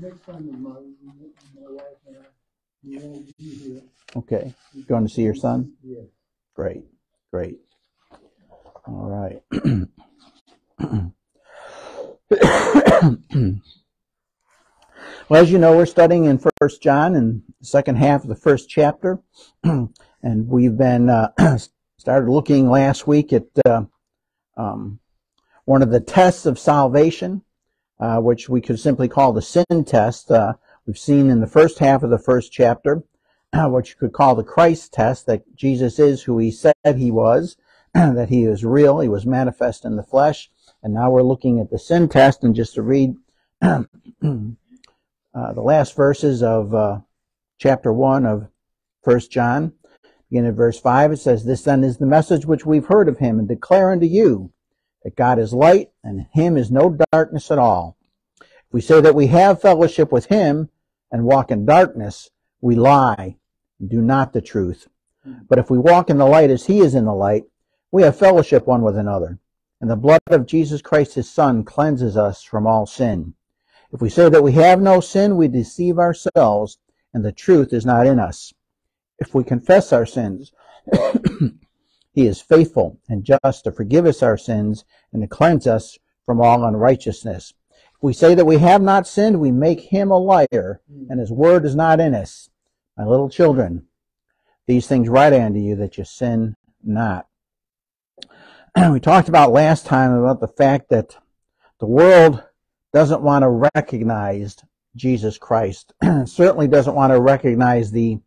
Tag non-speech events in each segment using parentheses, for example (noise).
next time my, my wife and I, we won't be here. Okay. Going to see your son? Yes. Great. Great. All right. (clears throat) well, as you know, we're studying in First John in the second half of the first chapter, (clears throat) and we've been uh, (clears throat) started looking last week at uh, um, one of the tests of salvation, uh, which we could simply call the sin test. Uh, we've seen in the first half of the first chapter, what you could call the Christ test, that Jesus is who he said he was, (clears throat) that he is real, he was manifest in the flesh. And now we're looking at the sin test, and just to read (clears throat) uh, the last verses of uh, chapter 1 of First John, beginning at verse 5, it says, This then is the message which we've heard of him and declare unto you, that God is light, and in him is no darkness at all. If we say that we have fellowship with him and walk in darkness, we lie and do not the truth. But if we walk in the light as he is in the light, we have fellowship one with another. And the blood of Jesus Christ his Son cleanses us from all sin. If we say that we have no sin, we deceive ourselves, and the truth is not in us. If we confess our sins, (coughs) he is faithful and just to forgive us our sins and to cleanse us from all unrighteousness. We say that we have not sinned, we make him a liar, hmm. and his word is not in us. My little children, these things write unto you that you sin not. (clears throat) we talked about last time about the fact that the world doesn't want to recognize Jesus Christ. (clears throat) Certainly doesn't want to recognize the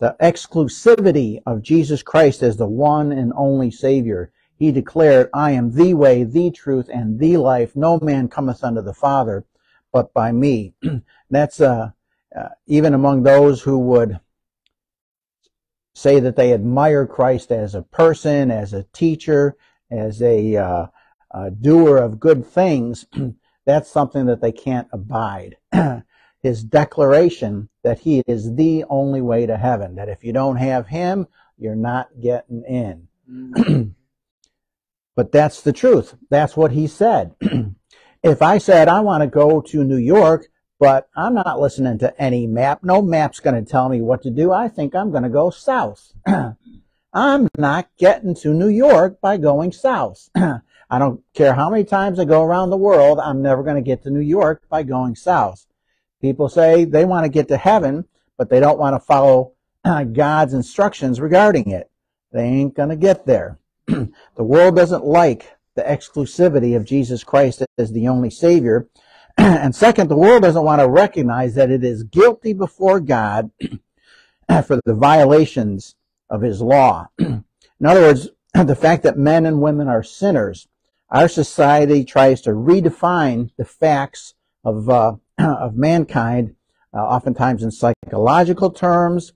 the exclusivity of Jesus Christ as the one and only Savior. He declared, I am the way, the truth, and the life. No man cometh unto the Father but by me. (clears throat) That's uh, uh, even among those who would say that they admire Christ as a person, as a teacher, as a, uh, a doer of good things. (clears throat) That's something that they can't abide. (clears throat) his declaration that he is the only way to heaven, that if you don't have him, you're not getting in. But that's the truth. That's what he said. (clears throat) if I said I want to go to New York, but I'm not listening to any map, no map's going to tell me what to do. I think I'm going to go south. (clears throat) I'm not getting to New York by going south. (clears throat) I don't care how many times I go around the world, I'm never going to get to New York by going south. People say they want to get to heaven, but they don't want to follow God's instructions regarding it. They ain't going to get there. (clears throat) the world doesn't like the exclusivity of Jesus Christ as the only Savior. (clears throat) and second, the world doesn't want to recognize that it is guilty before God (clears throat) for the violations of His law. In other words, the fact that men and women are sinners. Our society tries to redefine the facts of uh, of mankind, uh, oftentimes in psychological terms.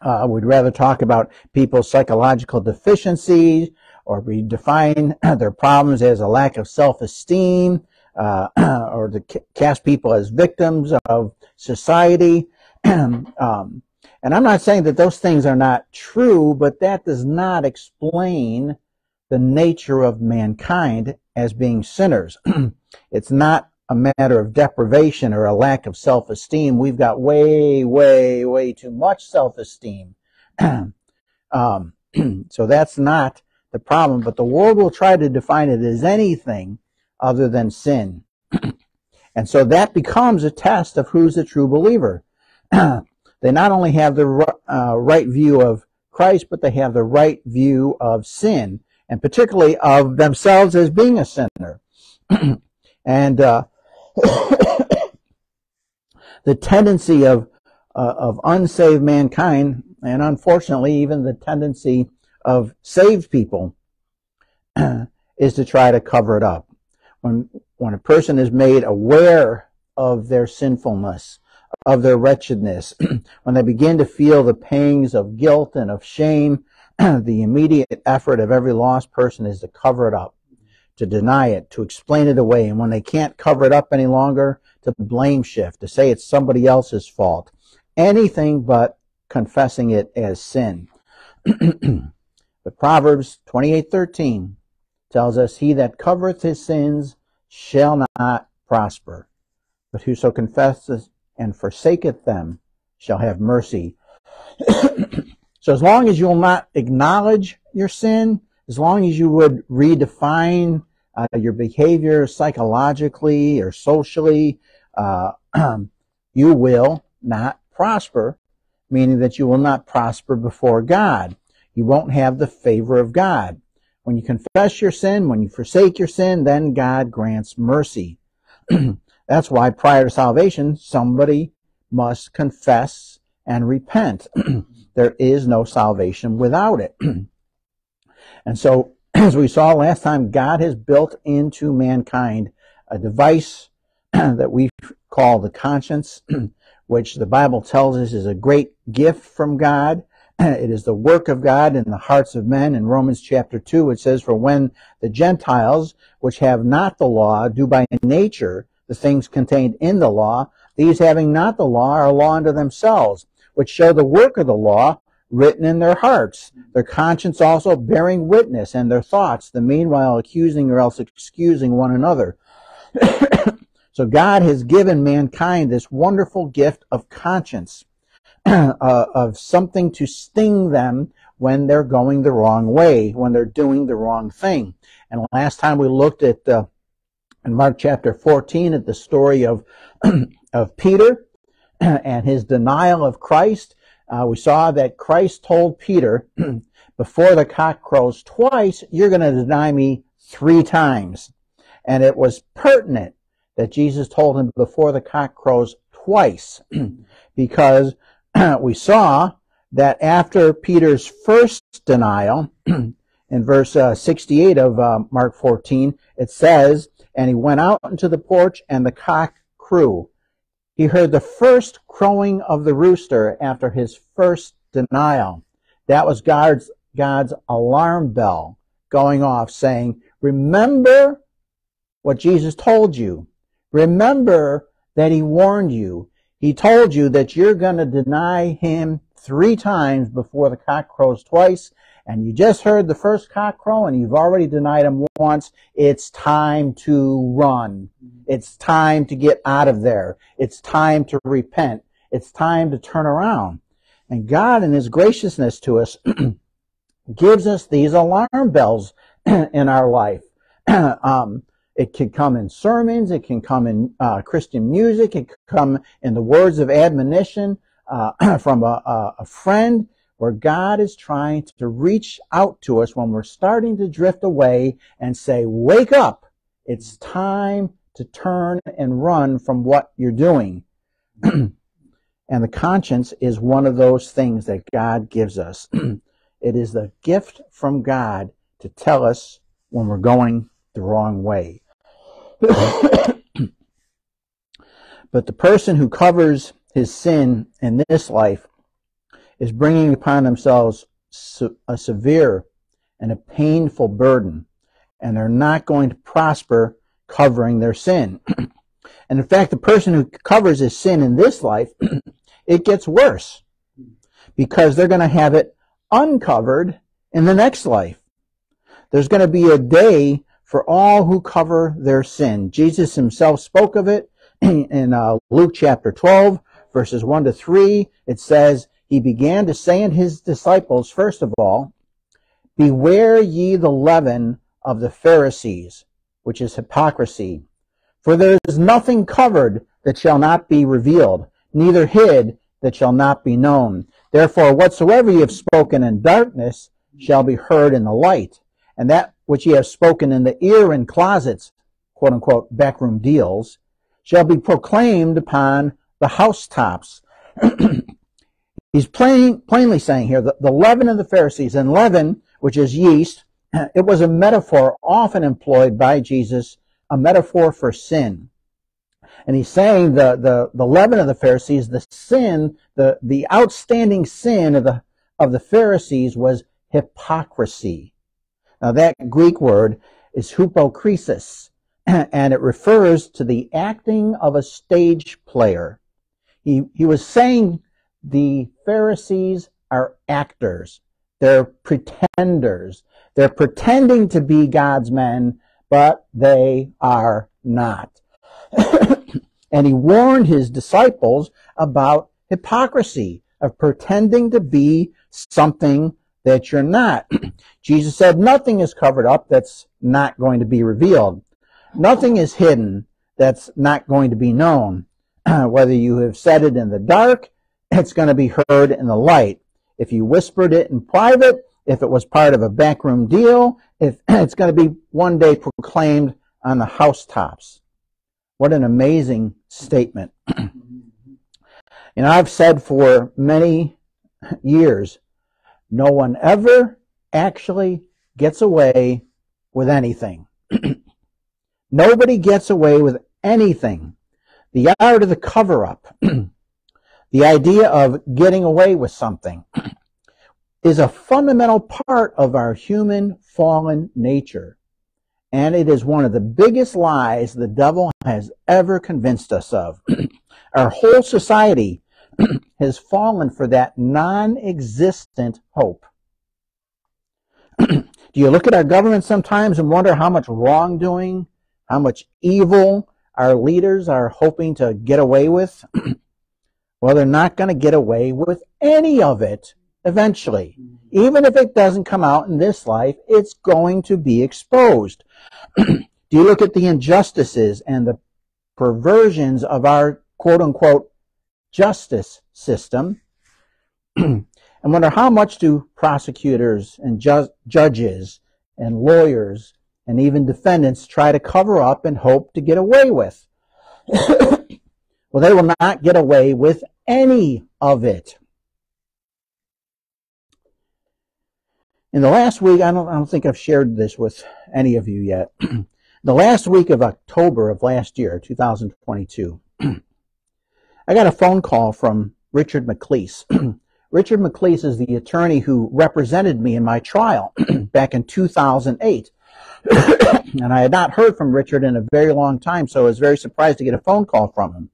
Uh, we'd rather talk about people's psychological deficiencies or we define (clears throat) their problems as a lack of self-esteem uh, (clears throat) or to cast people as victims of society. (clears throat) um, and I'm not saying that those things are not true, but that does not explain the nature of mankind as being sinners. it's not a matter of deprivation or a lack of self-esteem. We've got way, way, way too much self-esteem. (clears throat) um, (clears throat) so that's not the problem, but the world will try to define it as anything other than sin. (clears throat) and so that becomes a test of who's a true believer. they not only have the uh, right view of Christ, but they have the right view of sin, and particularly of themselves as being a sinner. and uh, (coughs) the tendency of uh, of unsaved mankind, and unfortunately, even the tendency of saved people, (coughs) is to try to cover it up. When when a person is made aware of their sinfulness, of their wretchedness, (coughs) when they begin to feel the pangs of guilt and of shame, the immediate effort of every lost person is to cover it up to deny it, to explain it away. And when they can't cover it up any longer, to blame shift, to say it's somebody else's fault. Anything but confessing it as sin. (clears throat) but Proverbs 28:13 tells us, "He that covereth his sins shall not prosper, but whoso confesseth and forsaketh them shall have mercy. (clears throat) so as long as you'll not acknowledge your sin, as long as you would redefine uh, your behavior psychologically or socially, uh, (clears throat) you will not prosper, meaning that you will not prosper before God. You won't have the favor of God. When you confess your sin, when you forsake your sin, then God grants mercy. (clears throat) That's why prior to salvation, somebody must confess and repent. (clears throat) there is no salvation without it. and so, (clears throat) as we saw last time, God has built into mankind a device (clears throat) that we call the conscience, (clears throat) which the Bible tells us is a great gift from God. It is the work of God in the hearts of men. In Romans chapter 2, it says, For when the Gentiles, which have not the law, do by nature the things contained in the law, these having not the law are law unto themselves, which show the work of the law written in their hearts, their conscience also bearing witness, and their thoughts, the meanwhile accusing or else excusing one another. (coughs) so God has given mankind this wonderful gift of conscience, (coughs) uh, of something to sting them when they're going the wrong way, when they're doing the wrong thing. And last time we looked at uh, in Mark chapter 14 at the story of (coughs) of Peter and his denial of Christ. Uh, we saw that Christ told Peter, (clears throat) before the cock crows twice, you're going to deny me three times. And it was pertinent that Jesus told him before the cock crows twice, (clears throat) because (clears throat) we saw that after Peter's first denial, in verse uh, 68 of uh, Mark 14, it says, And he went out into the porch, and the cock crew. He heard the first crowing of the rooster after his first denial. That was God's, God's alarm bell going off saying, remember what Jesus told you. Remember that he warned you. He told you that you're going to deny him three times before the cock crows twice and you just heard the first cock crow and you've already denied him once, it's time to run. It's time to get out of there. It's time to repent. It's time to turn around. And God in his graciousness to us (clears throat) gives us these alarm bells (clears throat) in our life. (clears throat) um, it can come in sermons. It can come in uh, Christian music. It can come in the words of admonition uh, from a, a, friend where God is trying to reach out to us when we're starting to drift away and say, wake up. It's time to turn and run from what you're doing. (clears throat) and the conscience is one of those things that God gives us. (clears throat) it is the gift from God to tell us when we're going the wrong way. (clears throat) but the person who covers his sin in this life is bringing upon themselves a severe and a painful burden, and they're not going to prosper covering their sin. (clears throat) and in fact, the person who covers his sin in this life, (clears throat) it gets worse because they're going to have it uncovered in the next life. There's going to be a day for all who cover their sin. Jesus himself spoke of it (clears throat) in uh, Luke chapter 12, verses 1 to 3. It says, he began to say unto his disciples, first of all, Beware ye the leaven of the Pharisees, which is hypocrisy. For there is nothing covered that shall not be revealed, neither hid that shall not be known. Therefore, whatsoever ye have spoken in darkness shall be heard in the light, and that which ye have spoken in the ear in closets, quote unquote, backroom deals, shall be proclaimed upon the housetops. (clears throat) He's plain, plainly saying here that the leaven of the Pharisees, and leaven, which is yeast, (clears throat) it was a metaphor often employed by Jesus, a metaphor for sin. And he's saying the, the, the leaven of the Pharisees, the sin, the, the outstanding sin of the, of the Pharisees was hypocrisy. Now that Greek word is hypokrisis, (clears throat) and it refers to the acting of a stage player. He, he was saying the Pharisees are actors. They're pretenders. They're pretending to be God's men, but they are not. (coughs) And he warned his disciples about hypocrisy of pretending to be something that you're not. (coughs) Jesus said nothing is covered up that's not going to be revealed. Nothing is hidden that's not going to be known. (coughs) Whether you have said it in the dark, it's going to be heard in the light. If you whispered it in private, if it was part of a backroom deal, if (clears throat) it's going to be one day proclaimed on the housetops. What an amazing statement. (clears throat) know, I've said for many years, no one ever actually gets away with anything. (clears throat) Nobody gets away with anything. The art of the cover up, the idea of getting away with something, is a fundamental part of our human fallen nature. And it is one of the biggest lies the devil has ever convinced us of. (clears throat) our whole society (clears throat) has fallen for that non-existent hope. (clears throat) Do you look at our government sometimes and wonder how much wrongdoing, how much evil our leaders are hoping to get away with? Well, they're not going to get away with any of it eventually. Even if it doesn't come out in this life, it's going to be exposed. (clears throat) Do you look at the injustices and the perversions of our quote unquote justice system (clears throat) and wonder how much do prosecutors and ju- judges and lawyers and even defendants try to cover up and hope to get away with. (clears throat) well, they will not get away with any of it. In the last week, I don't, I don't think I've shared this with any of you yet. (clears throat) the last week of October of last year, 2022, (clears throat) I got a phone call from Richard McLeese. (clears throat) Richard McLeese is the attorney who represented me in my trial back in 2008. and I had not heard from Richard in a very long time, so I was very surprised to get a phone call from him.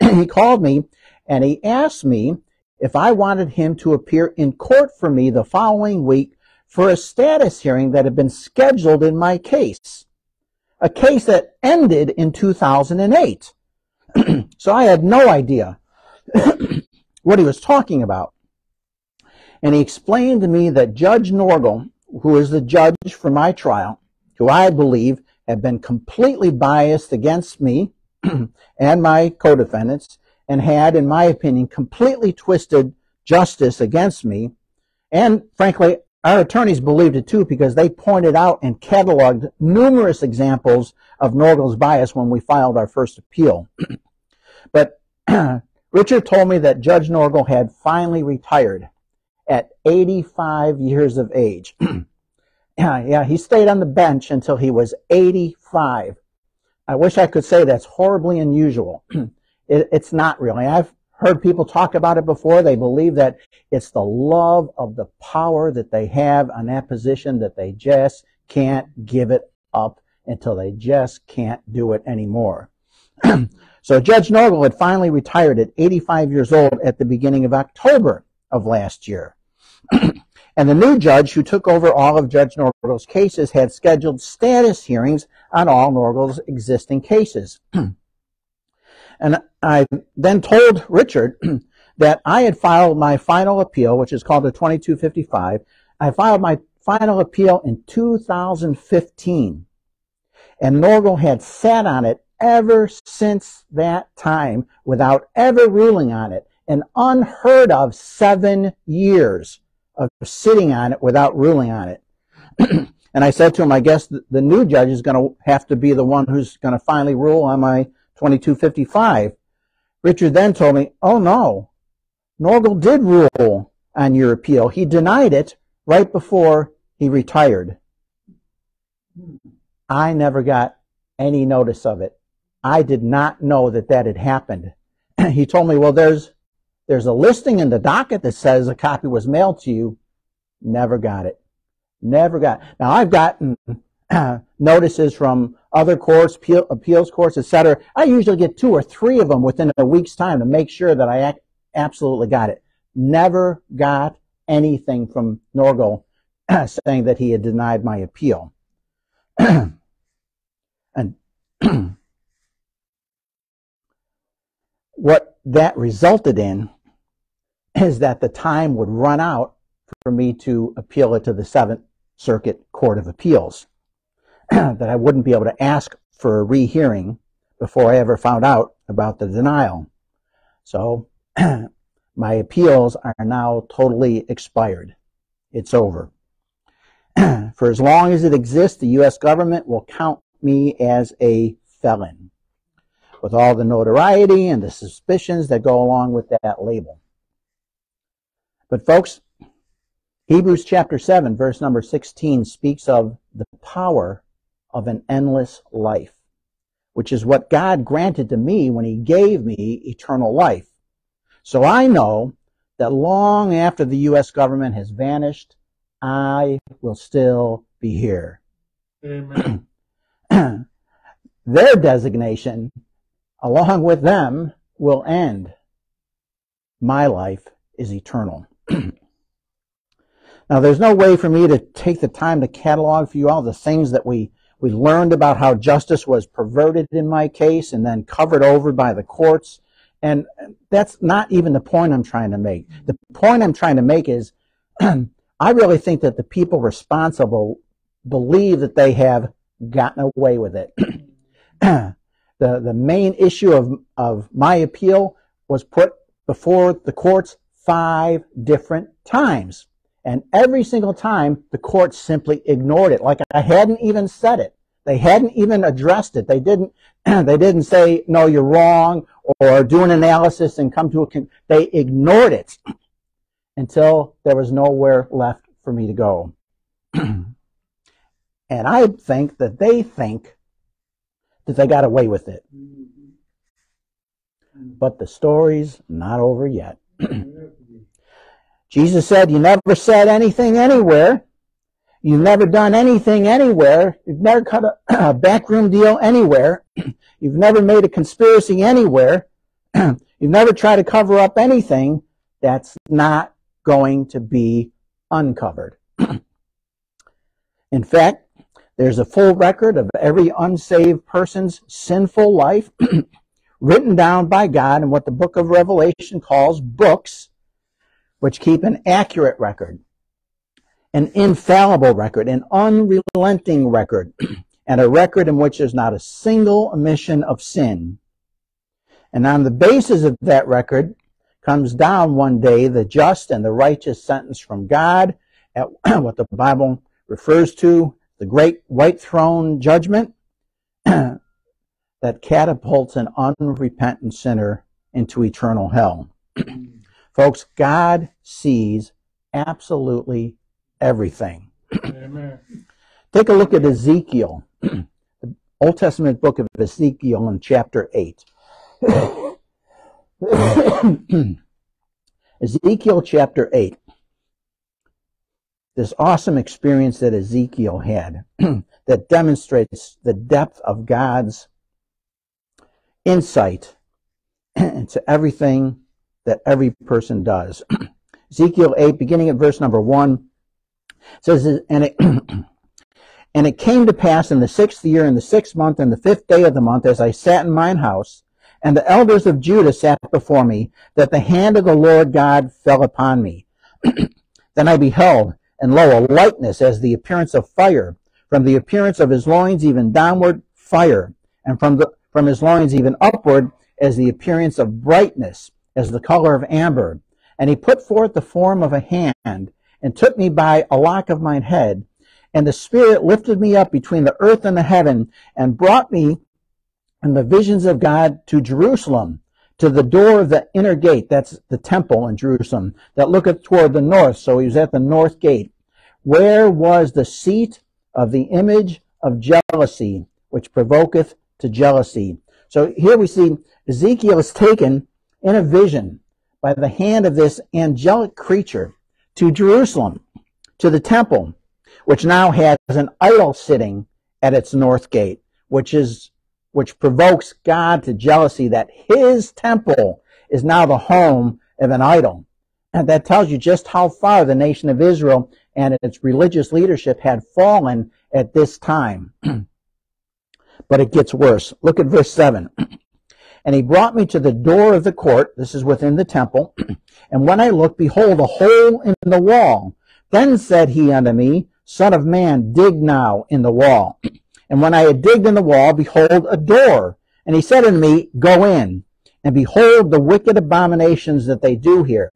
(clears throat) he called me and he asked me if I wanted him to appear in court for me the following week for a status hearing that had been scheduled in my case. A case that ended in 2008. (clears throat) so I had no idea (clears throat) what he was talking about. And he explained to me that Judge Norgle, who is the judge for my trial, who I believe had been completely biased against me (clears throat) and my co-defendants, and had, in my opinion, completely twisted justice against me. And frankly, our attorneys believed it too because they pointed out and cataloged numerous examples of Norgle's bias when we filed our first appeal. (clears throat) but (clears throat) Richard told me that Judge Norgle had finally retired at 85 years of age. yeah, yeah, he stayed on the bench until he was 85. I wish I could say that's horribly unusual. (clears throat) it, it's not really. I've heard people talk about it before. They believe that it's the love of the power that they have on that position that they just can't give it up until they just can't do it anymore. (clears throat) so Judge Norgle had finally retired at 85 years old at the beginning of October of last year. (clears throat) and the new judge who took over all of Judge Norgle's cases had scheduled status hearings on all Norgle's existing cases. (clears throat) And I then told Richard (clears throat) that I had filed my final appeal, which is called a 2255. I filed my final appeal in 2015. And Norgle had sat on it ever since that time without ever ruling on it. An unheard of seven years of sitting on it without ruling on it. (clears throat) and I said to him, I guess the new judge is going to have to be the one who's going to finally rule on my 2255. Richard then told me, oh no, Norgle did rule on your appeal. He denied it right before he retired. I never got any notice of it. I did not know that that had happened. (clears throat) he told me, well, there's, there's a listing in the docket that says a copy was mailed to you. Never got it. Never got. It. Now I've gotten (clears throat) notices from other courts, appeal, appeals courts, etc. I usually get two or three of them within a week's time to make sure that I absolutely got it. Never got anything from Norgle (clears throat) saying that he had denied my appeal. (clears throat) and what that resulted in is that the time would run out for me to appeal it to the Seventh Circuit Court of Appeals. (clears throat) that I wouldn't be able to ask for a rehearing before I ever found out about the denial. So (clears throat) my appeals are now totally expired. It's over. (clears throat) for as long as it exists, the U.S. government will count me as a felon with all the notoriety and the suspicions that go along with that label. But folks, Hebrews chapter 7, verse number 16 speaks of the power of an endless life, which is what God granted to me when he gave me eternal life. So I know that long after the U.S. government has vanished, I will still be here. Amen. (clears throat) Their designation, along with them, will end. My life is eternal. (clears throat) now, there's no way for me to take the time to catalog for you all the things that we, we learned about how justice was perverted in my case and then covered over by the courts. And that's not even the point I'm trying to make. The point I'm trying to make is (clears throat) I really think that the people responsible believe that they have gotten away with it. (clears throat) the, the main issue of, of my appeal was put before the courts five different times. And every single time, the court simply ignored it, like I hadn't even said it. They hadn't even addressed it. They didn't. (clears throat) they didn't say no, you're wrong, or do an analysis and come to a. Con- they ignored it (clears throat) until there was nowhere left for me to go. (clears throat) and I think that they think that they got away with it. Mm-hmm. But the story's not over yet. Jesus said, You never said anything anywhere. You've never done anything anywhere. You've never cut a, (clears throat) a backroom deal anywhere. (clears throat) You've never made a conspiracy anywhere. (clears throat) You've never tried to cover up anything that's not going to be uncovered. In fact, there's a full record of every unsaved person's sinful life written down by God in what the book of Revelation calls books which keep an accurate record, an infallible record, an unrelenting record, (clears throat) and a record in which there's not a single omission of sin. And on the basis of that record comes down one day the just and the righteous sentence from God at (clears throat) what the Bible refers to, the great white throne judgment (clears throat) that catapults an unrepentant sinner into eternal hell. Folks, God sees absolutely everything. Amen. Take a look at Ezekiel, the (clears throat) Old Testament book of Ezekiel in chapter 8. (clears throat) Ezekiel chapter 8. This awesome experience that Ezekiel had (clears throat) that demonstrates the depth of God's insight into everything that every person does. (clears throat) Ezekiel 8, beginning at verse number 1, says, and it, (clears throat) and it came to pass in the sixth year, in the sixth month, and the fifth day of the month, as I sat in mine house, and the elders of Judah sat before me, that the hand of the Lord God fell upon me. (clears throat) then I beheld, and lo, a likeness as the appearance of fire, from the appearance of his loins even downward fire, and from the from his loins even upward as the appearance of brightness as the color of amber. And he put forth the form of a hand, and took me by a lock of mine head. And the Spirit lifted me up between the earth and the heaven, and brought me in the visions of God to Jerusalem, to the door of the inner gate, that's the temple in Jerusalem, that looketh toward the north. So he was at the north gate. Where was the seat of the image of jealousy, which provoketh to jealousy? So here we see Ezekiel is taken in a vision by the hand of this angelic creature to Jerusalem, to the temple, which now has an idol sitting at its north gate, which is which provokes God to jealousy that his temple is now the home of an idol. And that tells you just how far the nation of Israel and its religious leadership had fallen at this time. (clears throat) but it gets worse. Look at verse 7. (clears throat) And he brought me to the door of the court. This is within the temple. (clears throat) and when I looked, behold, a hole in the wall. Then said he unto me, Son of man, dig now in the wall. (clears throat) And when I had digged in the wall, behold, a door. And he said unto me, Go in, and behold the wicked abominations that they do here.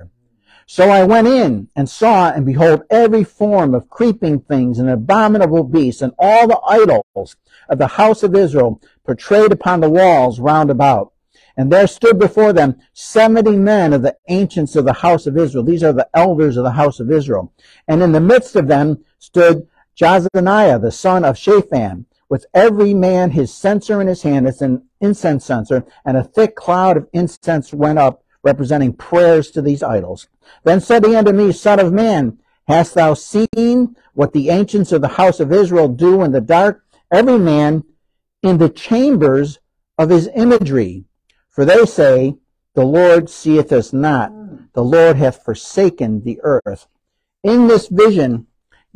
So I went in and saw, and behold, every form of creeping things and abominable beasts, and all the idols of the house of Israel portrayed upon the walls round about. And there stood before them seventy men of the ancients of the house of Israel. These are the elders of the house of Israel. And in the midst of them stood Jaazaniah, the son of Shaphan, with every man his censer in his hand. It's an incense censer, and a thick cloud of incense went up, representing prayers to these idols. Then said he unto me, Son of man, hast thou seen what the ancients of the house of Israel do in the dark? Every man in the chambers of his imagery. For they say, The Lord seeth us not, the Lord hath forsaken the earth. In this vision,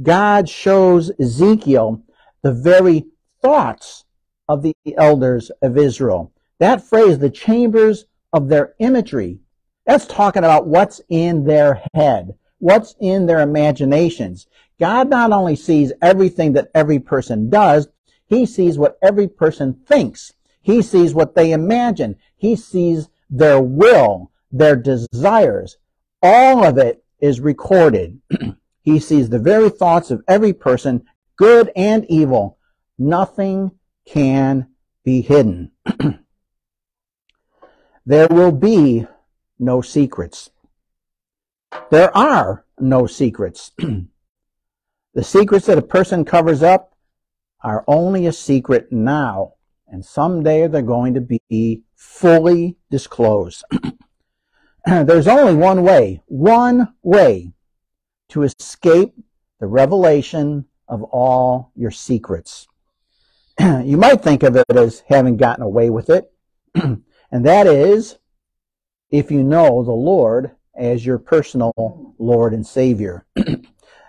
God shows Ezekiel the very thoughts of the elders of Israel. That phrase, the chambers of their imagery, that's talking about what's in their head, what's in their imaginations. God not only sees everything that every person does, he sees what every person thinks. He sees what they imagine. He sees their will, their desires. All of it is recorded. (clears throat) he sees the very thoughts of every person, good and evil. Nothing can be hidden. (clears throat) there will be no secrets. There are no secrets. (clears throat) the secrets that a person covers up are only a secret now and someday they're going to be fully disclosed. (clears throat) There's only one way, one way to escape the revelation of all your secrets. (clears throat) you might think of it as having gotten away with it, (clears throat) and that is if you know the Lord as your personal Lord and Savior.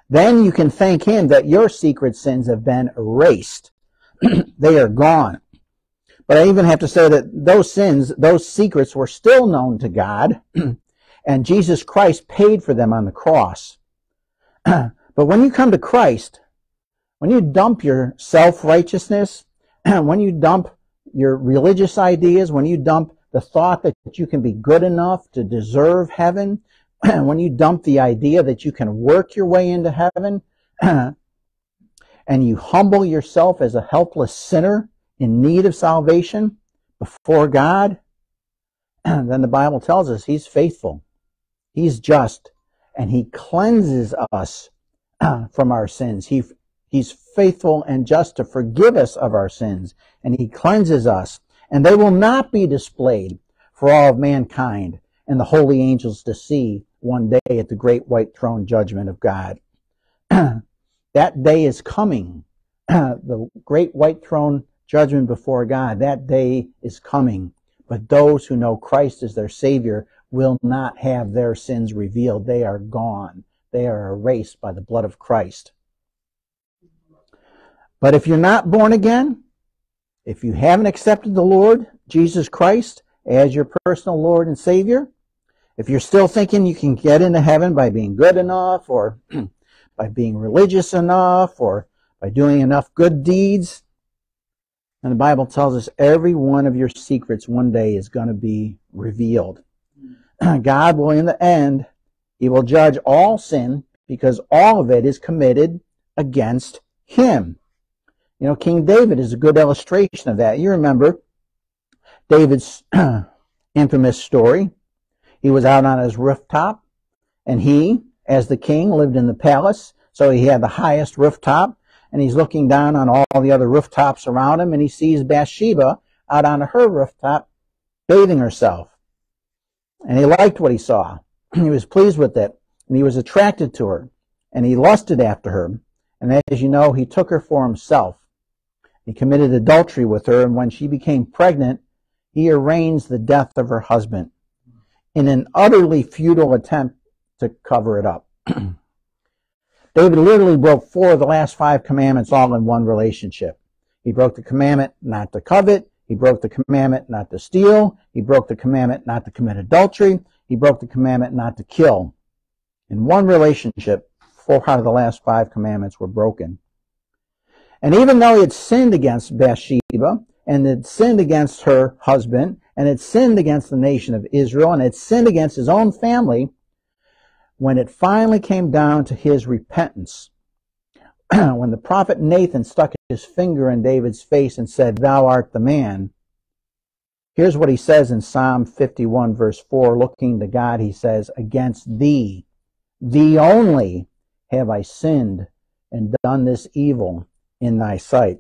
then you can thank Him that your secret sins have been erased. they are gone. But I even have to say that those sins, those secrets were still known to God, (clears throat) and Jesus Christ paid for them on the cross. (clears throat) but when you come to Christ, when you dump your self-righteousness, (clears throat) when you dump your religious ideas, when you dump the thought that you can be good enough to deserve heaven, when you dump the idea that you can work your way into heaven, and you humble yourself as a helpless sinner, in need of salvation before God, (clears throat) then the Bible tells us he's faithful, he's just, and he cleanses us (clears throat) from our sins. He, he's faithful and just to forgive us of our sins, and he cleanses us, and they will not be displayed for all of mankind and the holy angels to see one day at the great white throne judgment of God. (clears throat) that day is coming. the great white throne judgment before God. That day is coming. But those who know Christ as their Savior will not have their sins revealed. They are gone. They are erased by the blood of Christ. But if you're not born again, if you haven't accepted the Lord Jesus Christ as your personal Lord and Savior, if you're still thinking you can get into heaven by being good enough or (clears throat) by being religious enough or by doing enough good deeds, and the Bible tells us every one of your secrets one day is going to be revealed. (clears throat) God will, in the end, He will judge all sin because all of it is committed against Him. You know, King David is a good illustration of that. You remember David's (clears throat) infamous story. He was out on his rooftop, and he, as the king, lived in the palace, so he had the highest rooftop and he's looking down on all the other rooftops around him, and he sees Bathsheba out on her rooftop bathing herself. And he liked what he saw. (clears throat) He was pleased with it, and he was attracted to her, and he lusted after her. And as you know, he took her for himself. He committed adultery with her, and when she became pregnant, he arranged the death of her husband in an utterly futile attempt to cover it up. (clears throat) David literally broke four of the last five commandments all in one relationship. He broke the commandment not to covet. He broke the commandment not to steal. He broke the commandment not to commit adultery. He broke the commandment not to kill. In one relationship, four out of the last five commandments were broken. And even though he had sinned against Bathsheba, and had sinned against her husband, and had sinned against the nation of Israel, and had sinned against his own family, when it finally came down to his repentance, (clears throat) when the prophet Nathan stuck his finger in David's face and said, Thou art the man, here's what he says in Psalm 51, verse 4, looking to God, he says, Against thee, thee only, have I sinned and done this evil in thy sight.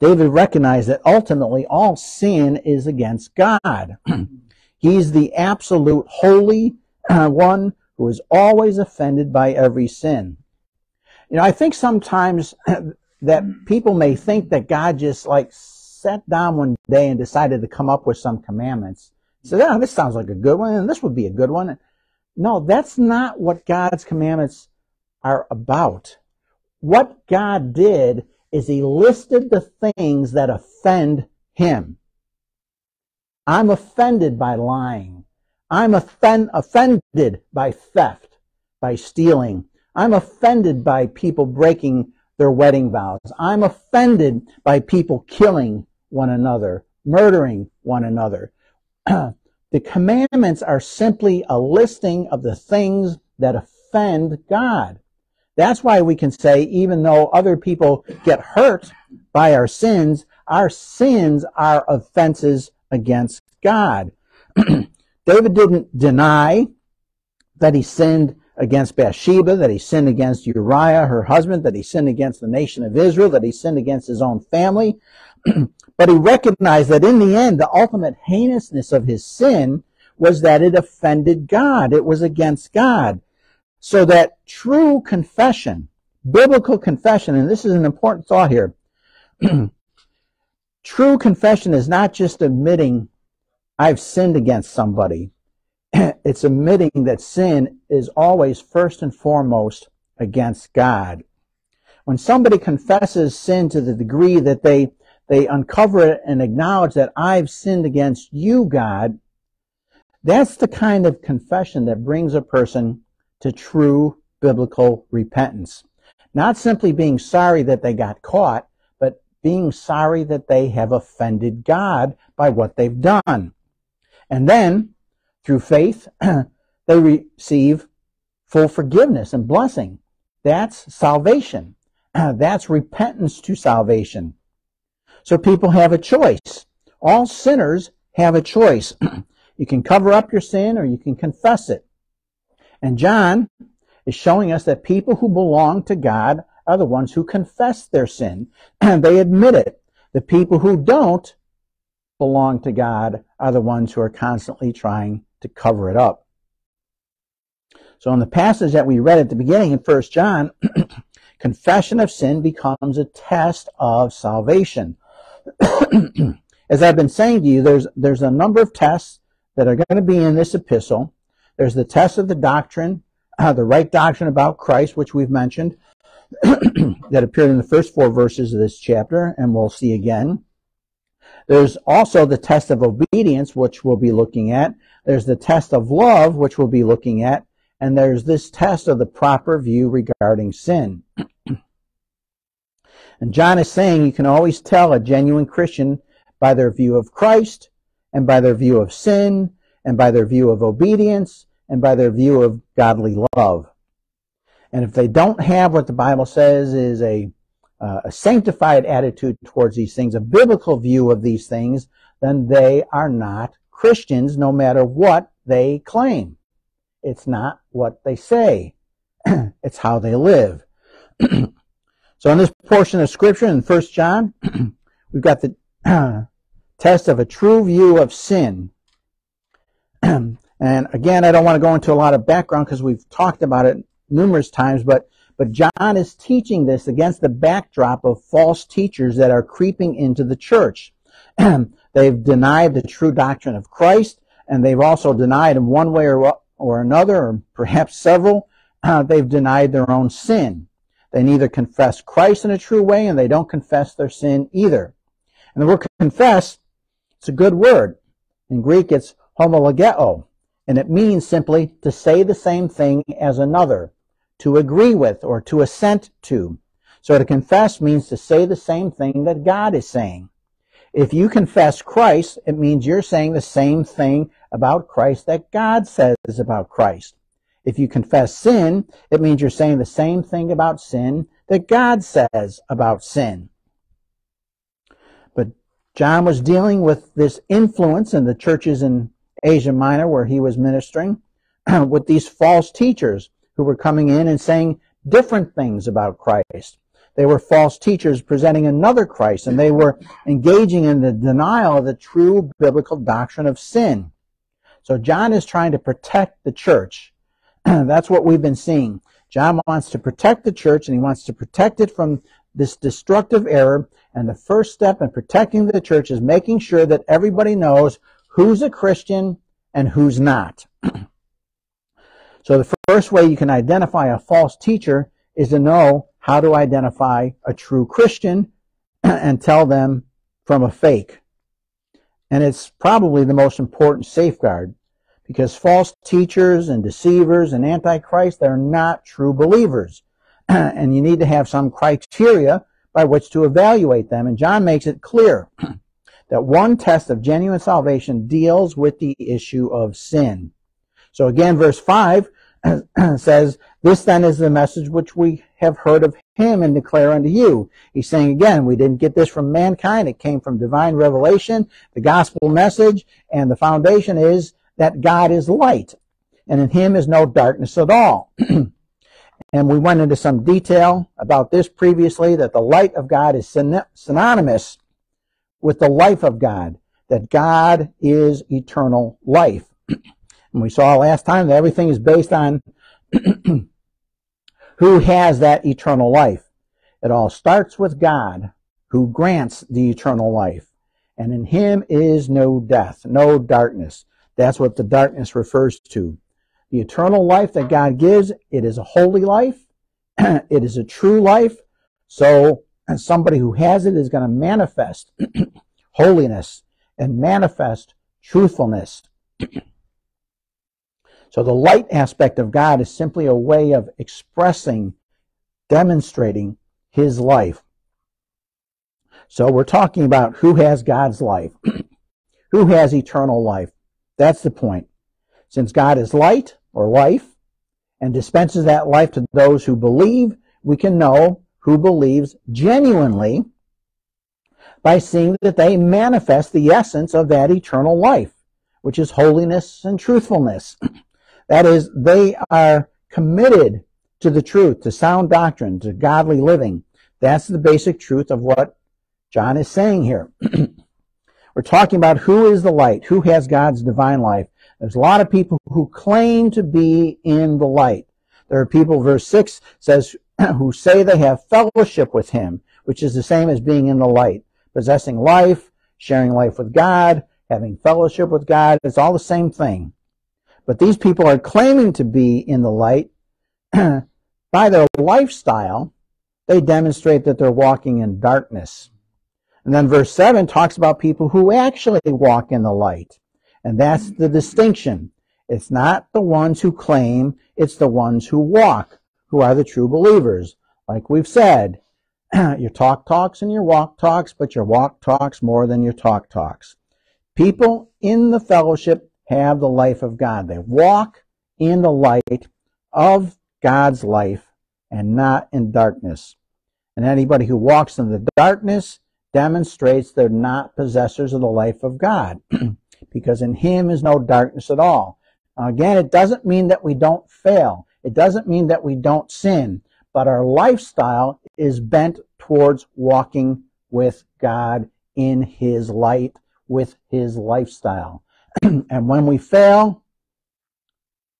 David recognized that ultimately all sin is against God. (clears throat) He's the absolute holy (clears throat) one who is always offended by every sin. You know, I think sometimes (clears throat) that people may think that God just like sat down one day and decided to come up with some commandments. Said, oh, this sounds like a good one, and this would be a good one. No, that's not what God's commandments are about. What God did is he listed the things that offend him. I'm offended by lying. I'm offend, offended by theft, by stealing. I'm offended by people breaking their wedding vows. I'm offended by people killing one another, murdering one another. (clears throat) the commandments are simply a listing of the things that offend God. That's why we can say, even though other people get hurt by our sins, our sins are offenses against God. (clears throat) David didn't deny that he sinned against Bathsheba, that he sinned against Uriah, her husband, that he sinned against the nation of Israel, that he sinned against his own family. (clears throat) but he recognized that in the end, the ultimate heinousness of his sin was that it offended God. It was against God. So that true confession, biblical confession, and this is an important thought here. (clears throat) true confession is not just admitting I've sinned against somebody. (clears throat) it's admitting that sin is always first and foremost against God. When somebody confesses sin to the degree that they they uncover it and acknowledge that I've sinned against you, God, that's the kind of confession that brings a person to true biblical repentance. Not simply being sorry that they got caught, but being sorry that they have offended God by what they've done. And then, through faith, (clears throat) they receive full forgiveness and blessing. That's salvation. (clears throat) That's repentance to salvation. So people have a choice. All sinners have a choice. (clears throat) you can cover up your sin or you can confess it. And John is showing us that people who belong to God are the ones who confess their sin and they admit it. The people who don't belong to God are the ones who are constantly trying to cover it up. So in the passage that we read at the beginning in 1 John, (clears throat) confession of sin becomes a test of salvation. (clears throat) As I've been saying to you, there's, there's a number of tests that are going to be in this epistle. There's the test of the doctrine, uh, the right doctrine about Christ, which we've mentioned, (clears throat) that appeared in the first four verses of this chapter, and we'll see again. There's also the test of obedience, which we'll be looking at. There's the test of love, which we'll be looking at. And there's this test of the proper view regarding sin. (clears throat) and John is saying you can always tell a genuine Christian by their view of Christ, and by their view of sin, and by their view of obedience, and by their view of godly love. And if they don't have what the Bible says is a, uh, a sanctified attitude towards these things, a biblical view of these things, then they are not Christians no matter what they claim. It's not what they say. (clears throat) it's how they live. (clears throat) so in this portion of scripture in 1 John, (clears throat) we've got the test of a true view of sin. And again, I don't want to go into a lot of background because we've talked about it numerous times, but, but John is teaching this against the backdrop of false teachers that are creeping into the church. (clears throat) they've denied the true doctrine of Christ, and they've also denied in one way or, or another, or perhaps several, uh, (clears throat) they've denied their own sin. They neither confess Christ in a true way and they don't confess their sin either. And the word confess, it's a good word. In Greek, it's homologeo, and it means simply to say the same thing as another, to agree with or to assent to. So to confess means to say the same thing that God is saying. If you confess Christ, it means you're saying the same thing about Christ that God says about Christ. If you confess sin, it means you're saying the same thing about sin that God says about sin. But John was dealing with this influence in the churches in Asia Minor where he was ministering (clears throat) with these false teachers who were coming in and saying different things about Christ. They were false teachers presenting another Christ, and they were engaging in the denial of the true biblical doctrine of sin. So John is trying to protect the church. (clears throat) That's what we've been seeing. John wants to protect the church, and he wants to protect it from this destructive error. And the first step in protecting the church is making sure that everybody knows who's a Christian and who's not. (clears throat) so the first way you can identify a false teacher is to know how to identify a true Christian (clears throat) and tell them from a fake. And it's probably the most important safeguard because false teachers and deceivers and antichrist, they're not true believers. (clears throat) and you need to have some criteria by which to evaluate them. And John makes it clear (clears throat) that one test of genuine salvation deals with the issue of sin. So again, verse 5 (clears throat) says, This then is the message which we have heard of him and declare unto you. He's saying again, we didn't get this from mankind. It came from divine revelation, the gospel message, and the foundation is that God is light, and in him is no darkness at all. (clears throat) and we went into some detail about this previously, that the light of God is synonymous with the life of God, that God is eternal life. (clears throat) And we saw last time that everything is based on (clears throat) who has that eternal life. It all starts with God, who grants the eternal life. And in him is no death, no darkness. That's what the darkness refers to. The eternal life that God gives, it is a holy life. (clears throat) it is a true life. So somebody who has it is going to manifest (clears throat) holiness and manifest truthfulness. So the light aspect of God is simply a way of expressing, demonstrating his life. So we're talking about who has God's life, (clears throat) who has eternal life. That's the point. Since God is light or life and dispenses that life to those who believe, we can know who believes genuinely by seeing that they manifest the essence of that eternal life, which is holiness and truthfulness. (clears throat) That is, they are committed to the truth, to sound doctrine, to godly living. That's the basic truth of what John is saying here. (clears throat) We're talking about who is the light, who has God's divine life. There's a lot of people who claim to be in the light. There are people, verse 6 says, (clears throat) who say they have fellowship with him, which is the same as being in the light. Possessing life, sharing life with God, having fellowship with God, it's all the same thing. But these people are claiming to be in the light. (clears throat) By their lifestyle, they demonstrate that they're walking in darkness. And then verse 7 talks about people who actually walk in the light. And that's the distinction. It's not the ones who claim, it's the ones who walk, who are the true believers. Like we've said, (clears throat) your talk talks and your walk talks, but your walk talks more than your talk talks. People in the fellowship have the life of God. They walk in the light of God's life and not in darkness. And anybody who walks in the darkness demonstrates they're not possessors of the life of God (clears throat) because in him is no darkness at all. Again, it doesn't mean that we don't fail. It doesn't mean that we don't sin, but our lifestyle is bent towards walking with God in his light, with his lifestyle. (clears throat) and when we fail,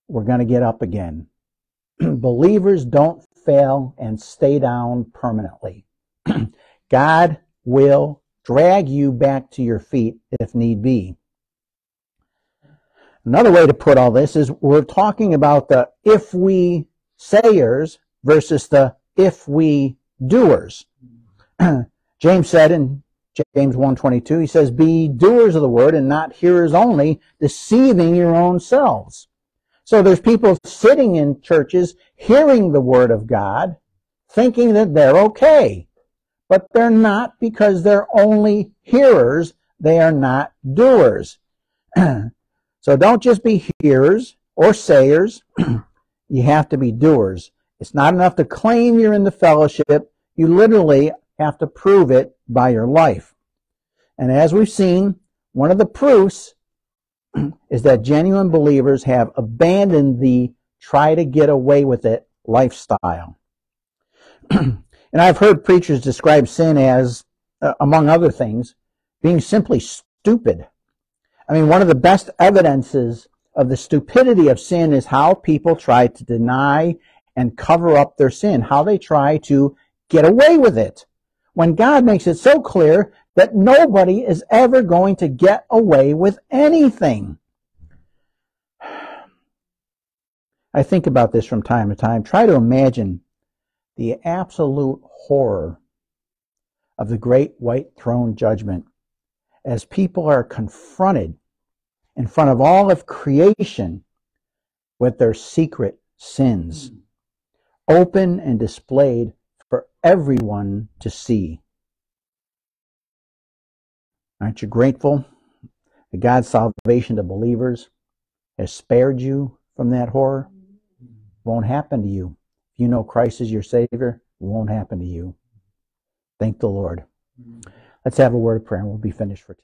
we're going to get up again. (clears throat) Believers don't fail and stay down permanently. (clears throat) God will drag you back to your feet if need be. Another way to put all this is we're talking about the if we sayers versus the if we doers. James said in James 1.22, he says, Be doers of the word and not hearers only, deceiving your own selves. So there's people sitting in churches hearing the word of God, thinking that they're okay. But they're not because they're only hearers. They are not doers. (clears throat) so don't just be hearers or sayers. (clears throat) you have to be doers. It's not enough to claim you're in the fellowship. You literally have to prove it by your life. And as we've seen, one of the proofs (clears throat) is that genuine believers have abandoned the try to get away with it lifestyle. (clears throat) and I've heard preachers describe sin as, uh, among other things, being simply stupid. I mean, one of the best evidences of the stupidity of sin is how people try to deny and cover up their sin, how they try to get away with it. When God makes it so clear that nobody is ever going to get away with anything. (sighs) I think about this from time to time. Try to imagine the absolute horror of the great white throne judgment as people are confronted in front of all of creation with their secret sins, open and displayed everyone to see. Aren't you grateful that God's salvation to believers has spared you from that horror? Won't happen to you. If you know Christ is your Savior, it won't happen to you. Thank the Lord. Let's have a word of prayer and we'll be finished for today.